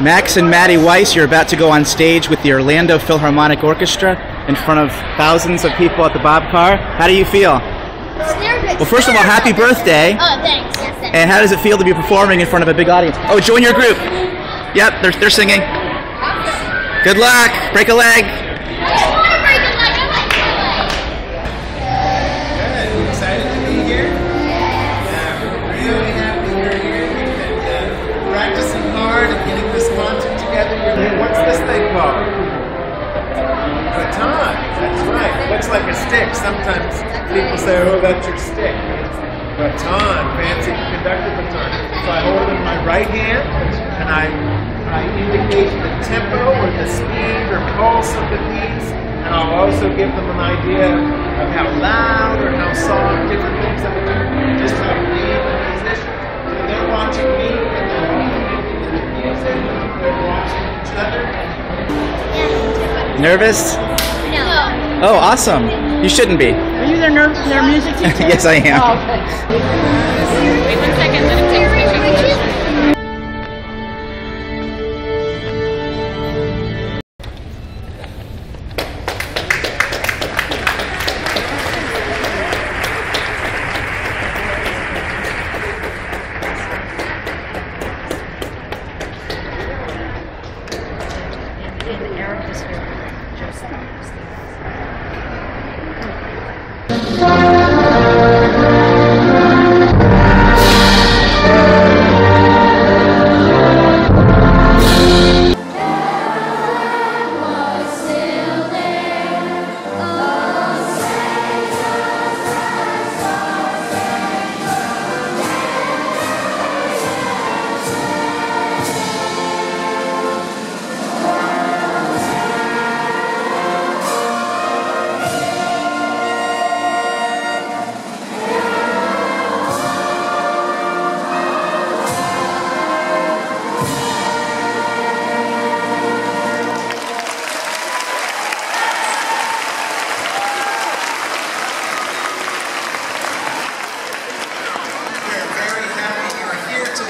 Max and Maddie Weiss, you're about to go on stage with the Orlando Philharmonic Orchestra in front of thousands of people at the Bob Carr. How do you feel? Well, first of all, happy birthday. Oh, thanks. Yes, thanks. And how does it feel to be performing in front of a big audience? Oh, join your group. Yep, they're, they're singing. Good luck. Break a leg. Baton. That's right. It looks like a stick. Sometimes people say, "Oh, that's your stick." Baton, fancy conductor baton. So I hold it in my right hand and I I indicate the tempo or the speed or pulse of the piece, and I'll also give them an idea of how loud or how soft different things that we do, just to read the musician. So they're watching me and they're watching the music, they're watching each other. Nervous? No. Oh, awesome. You shouldn't be. Are you their, ner- their music teacher? yes, I am. Oh, okay. Wait one second, let him just, just